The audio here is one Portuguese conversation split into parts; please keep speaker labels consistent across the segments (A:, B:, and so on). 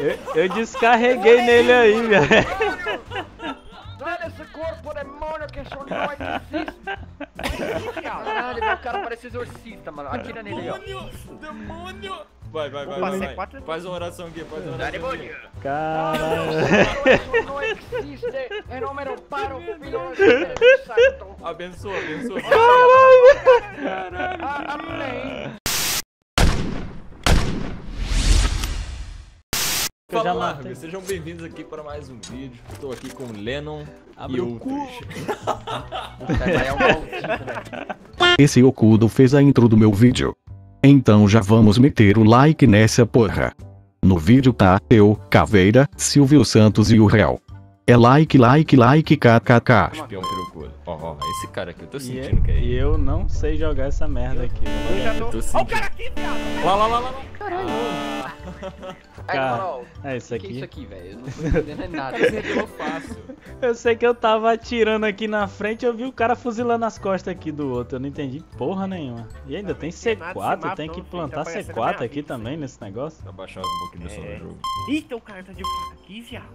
A: Eu, eu descarreguei nele aí, velho.
B: Sai desse corpo, demônio, que só não existe. Caralho, o cara parece exorcista, mano. Atira nele, ó.
C: Demônio! Vai, vai, vai, vai,
D: C4
C: vai.
D: é
C: Faz uma oração aqui, faz uma oração aqui.
A: Caralho.
B: No existe. En número paro, filho de.
C: Abençoa, abençoa.
B: Ah, Amém.
A: Já
C: Fala,
A: matei.
C: Larga, sejam bem-vindos aqui para mais um vídeo. Estou aqui com o Lennon
A: Abre
C: e
A: o cu.
C: outros.
E: Esse ocudo fez a intro do meu vídeo. Então já vamos meter o like nessa porra. No vídeo tá eu, Caveira, Silvio Santos e o réu. É like, like, like, kkk.
C: Espião perucudo. Ó, ó, esse cara aqui, eu tô
A: E,
C: sentindo que é
A: e
C: ele.
A: eu não sei jogar essa merda aqui.
D: Eu já
C: Eu
D: tô.
C: tô
D: Ó o cara aqui, viado!
C: Lá, lá, lá, lá. lá.
B: Aí,
A: Cara,
B: moral,
A: É isso
B: o que é isso
A: aqui.
B: aqui, velho? Eu não tô entendendo nada.
C: Esse revelou fácil.
A: Eu sei que eu tava atirando aqui na frente, eu vi o cara fuzilando as costas aqui do outro. Eu não entendi porra nenhuma. E ainda tem
D: tem nada desse
A: C4,
D: mapa
A: tem
D: não,
A: que plantar
D: Tá parecendo
A: C4
D: minha
A: aqui
D: vida,
A: também nesse negócio.
C: Pra baixar um pouquinho
D: É.
C: do jogo.
D: Eita, o cara tá de faca aqui, viado.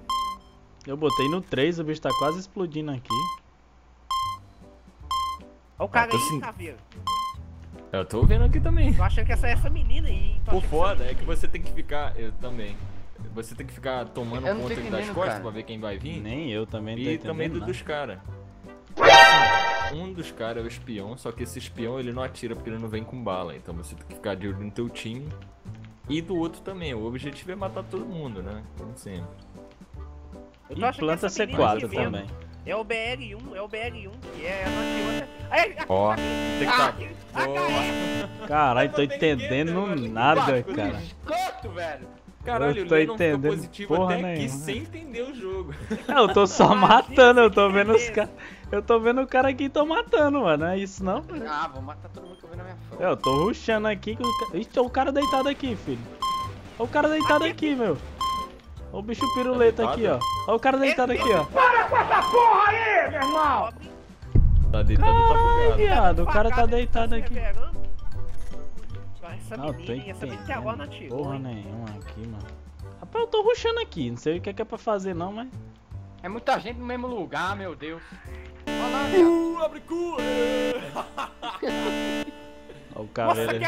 A: Eu botei no 3, o bicho tá quase explodindo aqui.
D: Ó o cara
C: tô
D: aí,
C: sim.
D: caveira.
C: Eu tô vendo aqui também.
D: Tô achando que essa é essa menina aí.
C: O foda é que você tem que ficar. Eu também. Você tem que ficar tomando conta das costas
B: cara.
C: pra ver quem vai vir.
A: Nem eu também
C: E também do, dos caras. Um dos caras é o espião, só que esse espião ele não atira porque ele não vem com bala. Então você tem que ficar de olho no teu time. E do outro também. O objetivo é matar todo mundo, né? Como sempre.
D: Eu tô
A: E
D: achando que
A: planta
D: essa menina
A: C4
D: aqui mesmo
A: também.
D: É o BR1, é o BR1, que é a outra. Aí,
C: Ó, tem que
D: ah,
C: tá.
A: Caralho, tô
C: não
A: entendendo
C: mano.
A: nada, cara.
B: Escoto, velho.
C: Caralho,
A: Eu
C: o
A: tô entendendo
C: positivo
A: porra
C: até aqui sem entender o jogo.
A: Eu tô só matando, eu tô vendo os caras. Eu tô vendo o cara aqui e tô matando, mano. Não é isso não?
B: Ah, vou matar todo mundo que eu vi na minha frente.
A: Eu tô rushando aqui. Ixi, olha o cara deitado aqui, filho. Olha o cara deitado aqui, meu. Olha o bicho piruleta
C: Tá
A: aqui, ó. Olha o cara deitado aqui, ó.
D: Pobre,
C: Tá deitado e tá
A: Caralho,
C: bugado.
A: viado. O cara tá deitado aqui.
D: revelando. Essa
A: Não,
D: menina, essa menina até agora não atirou.
A: porra
D: hein?
A: nenhuma aqui, mano. Rapaz, eu tô rushando aqui. Não sei o que é, que é pra fazer, não, mas.
B: É muita gente no mesmo lugar, meu Deus. Olha lá.
C: Uh, abre cu!
A: Olha o
D: Nossa,
A: caveira.
D: que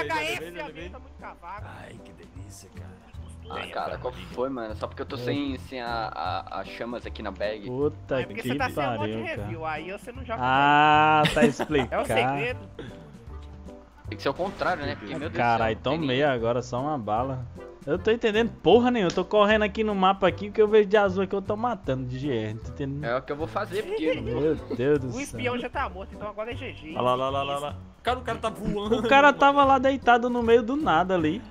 C: veja.
D: tá muito cavado.
C: Ai, que delícia, cara.
B: Ah, cara, qual foi, mano? Só porque eu tô sem, sem a, a, as chamas aqui na bag.
A: Puta
D: Aí porque
A: que
D: você tá sem a mod
A: pariu, cara.
D: review, aí você não joga.
A: Ah, tá
D: bem. É
A: explicado.
D: o segredo.
B: Tem que ser o contrário, né? Porque, meu Deus do
A: Caralho, tomei agora só uma bala. Eu tô entendendo porra nenhuma. Eu tô correndo aqui no mapa aqui que eu vejo de azul aqui eu tô matando de GR. Tá entendendo?
B: É o que eu vou fazer, porque...
A: Meu Deus do
D: O
A: céu.
D: espião já tá morto, então agora é GG.
C: Olha lá, lá, lá, lá, lá. Cara, o cara tá voando.
A: O cara tava lá deitado no meio do nada ali.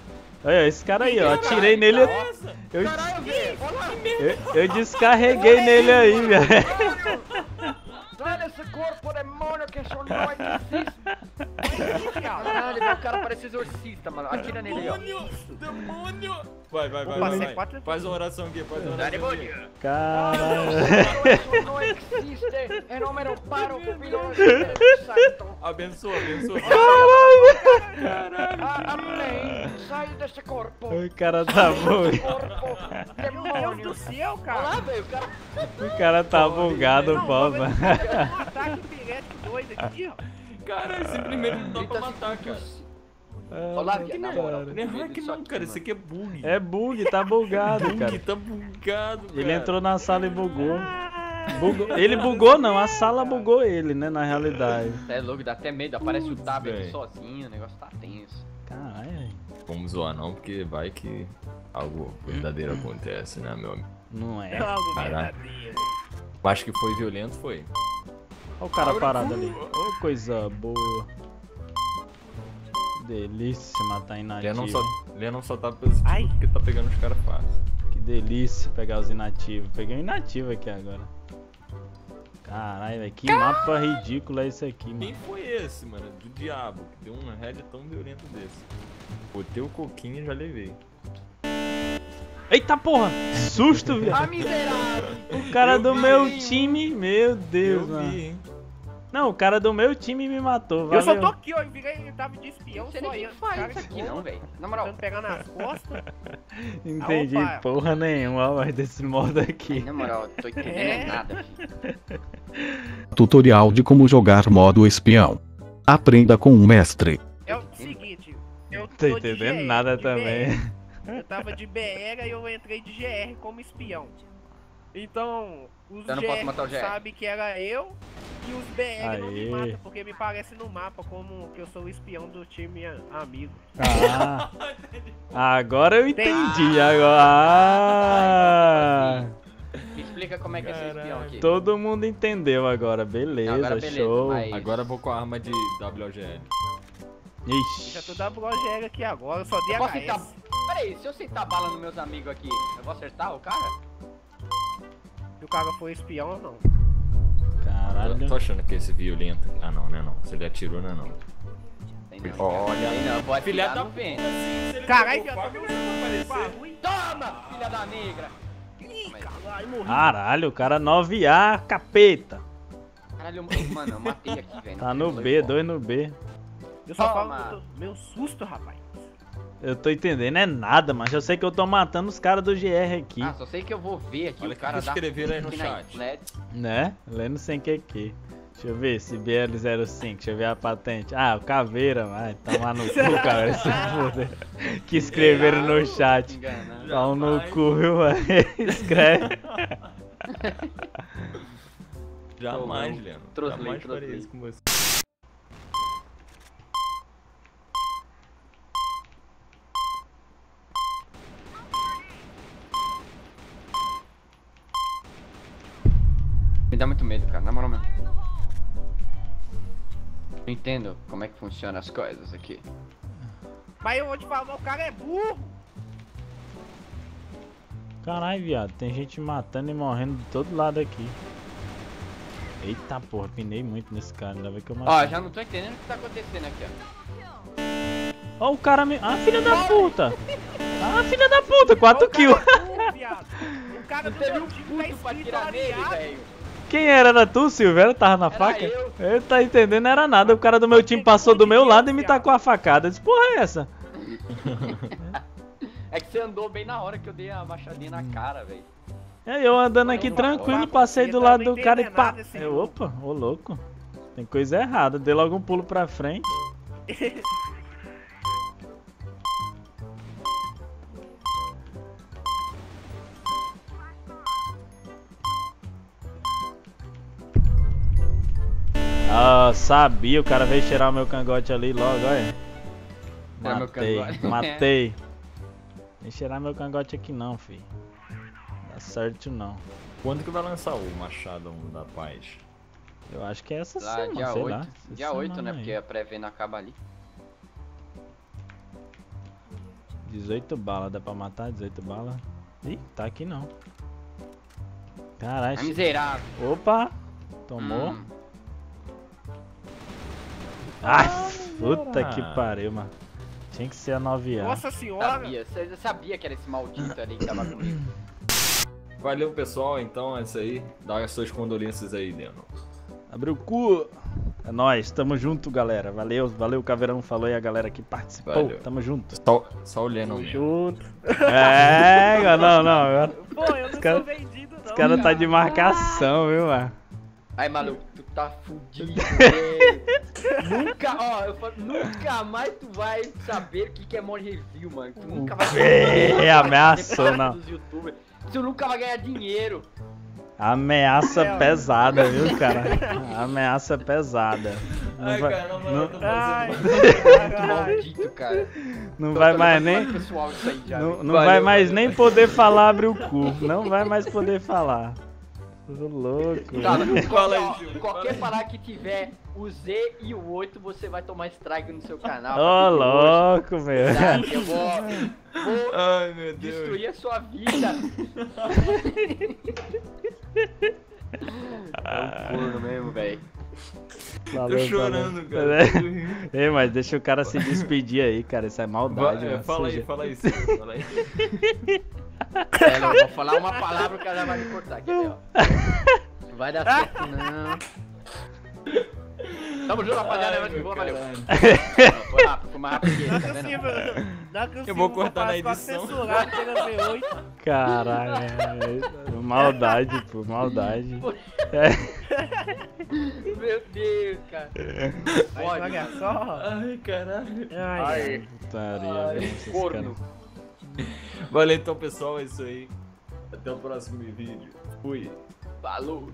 A: Olha, esse cara aí, ó. Atirei nele. Eu, eu, eu descarreguei nele aí, velho.
B: Sai desse corpo, demônio, que só não existe. Caralho, velho, o cara parece exorcista, mano. Atira nele, ó.
C: Demônio! Demônio! Vai, vai, vai,
D: Opa,
C: vai,
D: C4
C: vai. Faz uma oração aqui, faz uma oração aqui.
A: Caralho.
B: Eso no existe. En número paro, filho de Espírito Santo.
C: Abençoa, abençoa.
B: Ah, Amém. Sai desse corpo.
A: O cara tá bom.
D: Meu Deus
B: demônio.
D: do céu,
B: Olha
D: cara.
B: lá, velho, o cara...
A: O cara tá bugado,
D: Não, tem um ataque pirético doido aqui, ó.
C: Cara, simplesmente não dá pra matar, cara.
B: Olha lá, viado, na moral.
A: Cara.
C: Não é que não,
B: aqui,
C: cara. Isso aqui é bug.
A: É bug, tá bugado,
C: bug,
A: cara.
C: tá bugado, cara.
A: Ele entrou na sala e bugou. Bugou- Ele bugou não, a sala bugou ele, né, na realidade.
B: É louco, dá até medo. Aparece o
C: Putz,
B: tab aqui sozinho, o negócio tá tenso.
A: Caralho.
C: Vamos zoar não, porque vai que algo verdadeiro acontece, né, meu amigo?
A: não é.
D: É algo verdadeiro.
C: Acho que foi violento, foi.
A: Olha o cara parado ali. Ô, coisa boa. Delícia matar inativo.
C: Lennon só, Lennon só tá positivo
D: Ai.
C: porque tá pegando os caras fácil.
A: Que delícia pegar os inativos. Peguei um inativo aqui agora. Caralho, velho, que mapa ridículo é esse aqui,
C: Quem
A: mano.
C: foi esse, mano? Do diabo, que deu um head tão violento desse. Botei o coquinho e já levei.
A: Eita porra! Susto,
B: Ah,
A: viado.
B: miserável!
A: O cara
C: eu
A: do
C: vi,
A: meu
C: hein?
A: time, meu Deus,
C: Eu
A: mano.
C: vi, hein?
A: Não, o cara do meu time me matou,
D: Eu só tô aqui, ó. Eu virei, eu tava de espião,
B: Não sei
D: só
B: nem
D: ia.
B: faz
D: Cara,
B: isso aqui não, velho. Na moral.
D: Tentando pegar nas costas.
A: Entendi
D: Ah, opa.
A: porra nenhuma, mas desse modo aqui.
B: Na moral, tô entendendo
D: É.
B: nada, filho.
E: Tutorial de como jogar modo espião. Aprenda com o mestre.
D: É o seguinte, eu
A: Tô
D: tô de
A: entendendo nada
D: de
A: também.
D: Eu tava de BR e eu entrei de GR como espião. Então, os
B: Eu não posso matar o
D: GR
B: GR.
D: sabem que era eu e os BR não me
A: Aê.
D: matam, porque me parece no mapa como que eu sou o espião do time a- amigo.
A: Ah, agora eu entendi,
B: Ah,
A: agora. Ah,
B: Me explica como é que é esse espião aqui.
A: todo mundo entendeu agora, beleza,
B: Agora beleza,
A: show.
B: mas-
C: Agora eu vou com a arma de WGL.
D: Eu
A: Ixi,
D: já tô GR aqui agora, eu só dei
B: Eu posso
D: HS.
B: sentar... Peraí, se eu sentar bala nos meus amigos aqui, eu vou acertar o cara?
D: Se o cara foi espião ou não.
A: caralho.
C: Eu tô achando que esse violento. Ah, não, não é não. Se ele atirou, não é não. Olha.
B: Não, pode
C: Filha da
B: no vento.
D: Caralho, me usando bagulho.
B: Toma, filha da negra!
D: Ih, caralho.
A: Caralho, o cara 9A, capeta.
B: Caralho, mano, eu matei aqui, velho.
A: Tá no B, dois no B.
D: Eu só
B: Toma.
D: falo, meu susto, rapaz.
A: Eu tô entendendo, é nada, mas eu sei que eu tô matando os caras do GR aqui,
B: Ah, só sei que eu vou ver aqui
C: Olha
B: o cara
C: que escreveram aí no chat.
B: Flat.
A: né? Lendo sem que aqui. Deixa eu ver, esse BL05, deixa eu ver a patente. Ah, o Caveira, vai, tomar no cu, cara, se foder. Que escreveram no chat. Pau no cu, viu, mano? Escreve.
C: Jamais,
B: Tô,
C: Leandro.
B: trouxe
C: Jamais
B: trouxe
C: com você.
B: Não entendo como é que funcionam as coisas aqui.
D: Mas eu vou te falar, o cara é burro.
A: Caralho, viado, tem gente matando e morrendo de todo lado aqui. Eita porra, pinei muito nesse cara, ainda bem que eu
B: Ó,
A: matei.
B: já não tô entendendo o que tá acontecendo aqui, ó.
A: Ó, o cara me. Ah, filha da puta! Ah, filha da puta, 4
D: O cara
A: kills!
D: é viado. O cara do meu
B: um
D: time tá escrito aliado.
A: Quem era? Era tu, Silvério? Tava na
B: Era
A: faca?
B: eu.
A: Eu tá entendendo, era nada. O cara do meu time passou do meu lado e me tacou a facada. Eu disse, porra, é essa?
B: É que você andou bem na hora que eu dei a machadinha na cara, velho.
A: Aí eu andando aqui
D: Não,
A: tranquilo, passei do lado do cara e pá.
D: nada, esse
A: Eu,
D: louco.
A: opa, ô louco. Tem coisa errada. Dei logo um pulo pra frente. Sabia, o cara veio cheirar o meu cangote ali logo, olha.
B: Meu
A: Matei,
B: cangote.
A: matei. Vem cheirar meu cangote aqui não, filho. Dá certo não.
C: Quando que vai lançar o Machadão da Paz?
A: Eu acho que é essa
B: Lá,
A: semana,
B: dia
A: sei
B: 8.
A: lá. essa
B: Dia 8,
A: semana
B: né?
A: aí.
B: Porque a pré-venda acaba ali.
A: 18 balas, dá pra matar? 18 balas? Ih, tá aqui não. Caralho.
B: É miserável.
A: Opa! Tomou.
B: Hum.
A: Ai, puta que pariu, mano. Tinha que ser a 9A.
D: Nossa senhora.
B: Sabia, você sabia que era esse maldito ali que tava comigo.
C: Valeu, pessoal. Então é isso aí. Dá as suas condolências aí, Deno.
A: Abriu o cu. É nóis, tamo junto, galera. Valeu, valeu, Caveirão falou aí a galera que participou.
C: Valeu.
A: Tamo junto.
C: Só, só o Lennon
D: Tamo junto.
A: É, não, não.
D: Pô, eu não
A: cara-
D: sou vendido, não.
A: Os caras tá de marcação, viu, mano?
B: Aí, maluco, tu tá fudido, velho. nunca, ó, eu falo, nunca mais tu vai saber o que que é mod review, mano. Tu nunca vai
A: É, ameaçou,
B: Repara
A: não.
B: dos youtubers. Tu nunca vai ganhar dinheiro.
A: Ameaça
D: É, ó.
A: pesada, viu, cara? Ameaça pesada. Não
C: Ai,
A: vai,
C: cara, moral, eu tô
D: Ai.
B: Maldito, cara.
A: não
B: Tô-
A: vai
B: tô
A: mais nem.
B: pessoal já,
A: Não, não
C: Valeu,
A: vai mais
C: valeu.
A: nem poder falar abre o cu. Não vai mais poder falar. Tô louco.
B: Tá, ó,
C: Gil,
B: qualquer
C: fala
B: parar que tiver o Z e o 8, você vai tomar strike no seu canal.
A: Ô,
B: a partir de hoje,
A: louco, meu.
B: tá? Eu vou, vou
C: Ai, meu Deus.
B: destruir a sua vida. É um mesmo, velho.
C: Tô chorando,
A: falou.
C: cara.
A: Ei, mas deixa o cara se despedir aí, cara. Isso é maldade,
C: Vai, é,
A: mano.
C: fala aí, fala aí, fala aí.
B: É, não, vou falar uma palavra que o cara vai me cortar, ver, ó. Não vai dar certo, não. Tamo junto, rapaziada. Nóis que boa, valeu. Foi rápido, foi mais rápido que
D: é
B: tá vendo?
D: é possível.
C: Eu vou cortar na edição.
D: censurado pela V8.
A: Caralho, é- maldade, pô, maldade.
B: Meu Deus, cara. Pode.
D: olha só.
C: Ai, caralho.
D: Ai,
A: Putaria,
B: ai, corno.
A: caras.
C: Valeu então, pessoal. É isso aí. Até o próximo vídeo. Fui.
B: Falou.